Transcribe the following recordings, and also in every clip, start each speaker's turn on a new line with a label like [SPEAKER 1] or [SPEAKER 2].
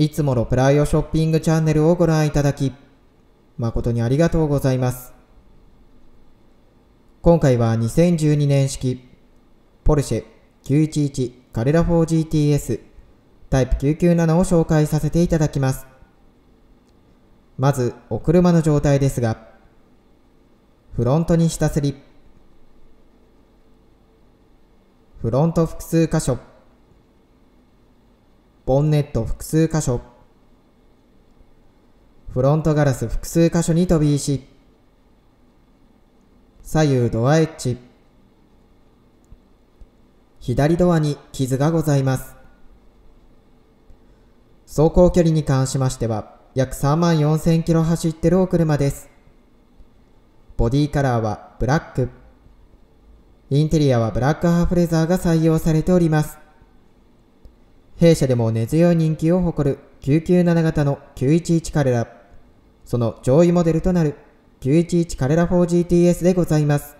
[SPEAKER 1] いつものプライオショッピングチャンネルをご覧いただき、誠にありがとうございます。今回は2012年式、ポルシェ911カレラ 4GTS タイプ997を紹介させていただきます。まず、お車の状態ですが、フロントに下すり、フロント複数箇所、ボンネット複数箇所、フロントガラス複数箇所に飛び石、左右ドアエッジ、左ドアに傷がございます。走行距離に関しましては、約3万4000キロ走ってるお車です。ボディカラーはブラック。インテリアはブラックハーフレザーが採用されております。弊社でも根強い人気を誇る997型の911カレラ、その上位モデルとなる911カレラ 4GTS でございます。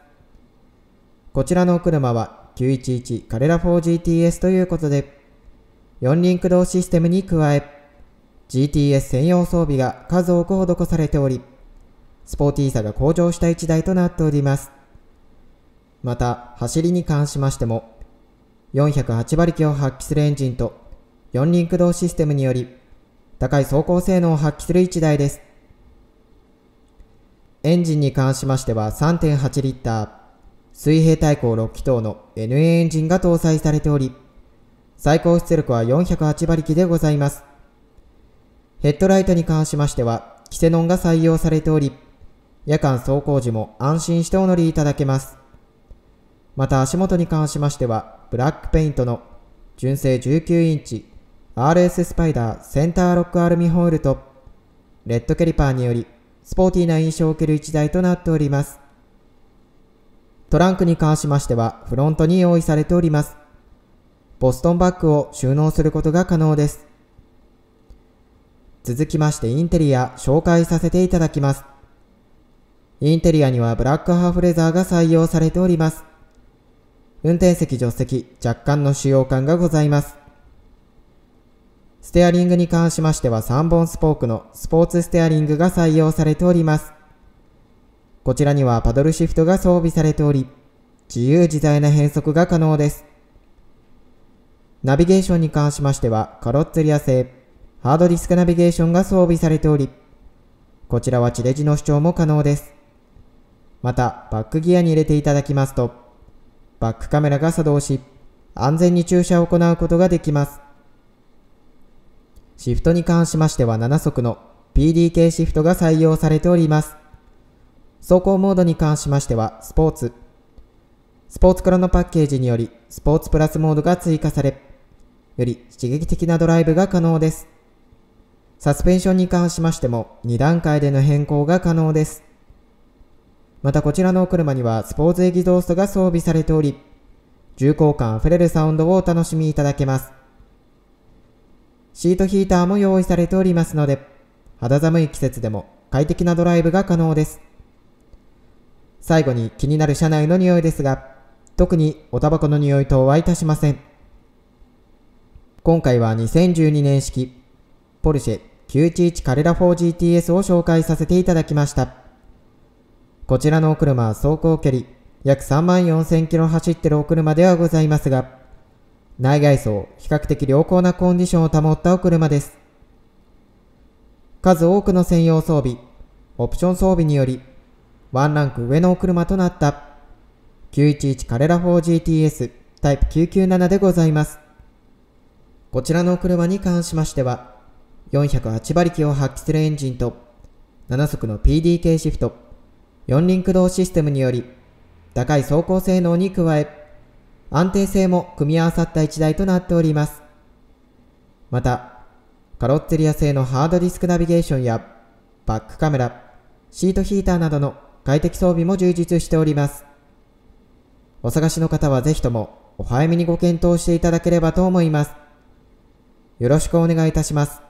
[SPEAKER 1] こちらのお車は911カレラ 4GTS ということで、四輪駆動システムに加え、GTS 専用装備が数多く施されており、スポーティーさが向上した一台となっております。また、走りに関しましても、408馬力を発揮するエンジンと四輪駆動システムにより、高い走行性能を発揮する1台です。エンジンに関しましては3.8リッター、水平対向6気筒の NA エンジンが搭載されており、最高出力は408馬力でございます。ヘッドライトに関しましては、キセノンが採用されており、夜間走行時も安心してお乗りいただけます。また足元に関しましては、ブラックペイントの純正19インチ RS スパイダーセンターロックアルミホイルとレッドキャリパーによりスポーティーな印象を受ける1台となっております。トランクに関しましてはフロントに用意されております。ボストンバッグを収納することが可能です。続きましてインテリア紹介させていただきます。インテリアにはブラックハーフレザーが採用されております。運転席助手席若干の使用感がございます。ステアリングに関しましては3本スポークのスポーツステアリングが採用されております。こちらにはパドルシフトが装備されており、自由自在な変速が可能です。ナビゲーションに関しましてはカロッツェリア製ハードディスクナビゲーションが装備されており、こちらは地デジの視聴も可能です。また、バックギアに入れていただきますと、バックカメラが作動し、安全に駐車を行うことができます。シフトに関しましては7速の PDK シフトが採用されております。走行モードに関しましてはスポーツ。スポーツからのパッケージによりスポーツプラスモードが追加され、より刺激的なドライブが可能です。サスペンションに関しましても2段階での変更が可能です。またこちらのお車にはスポーツエキゾーストが装備されており、重厚感あふれるサウンドをお楽しみいただけます。シートヒーターも用意されておりますので、肌寒い季節でも快適なドライブが可能です。最後に気になる車内の匂いですが、特におタバコの匂い等はいたしません。今回は2012年式、ポルシェ911カレラ 4GTS を紹介させていただきました。こちらのお車は走行距離約3万4000キロ走ってるお車ではございますが、内外装、比較的良好なコンディションを保ったお車です。数多くの専用装備、オプション装備により、ワンランク上のお車となった911カレラ 4GTS タイプ997でございます。こちらのお車に関しましては、408馬力を発揮するエンジンと、7速の PDK シフト、4輪駆動システムにより、高い走行性能に加え、安定性も組み合わさった一台となっております。また、カロッツェリア製のハードディスクナビゲーションやバックカメラ、シートヒーターなどの快適装備も充実しております。お探しの方はぜひともお早めにご検討していただければと思います。よろしくお願いいたします。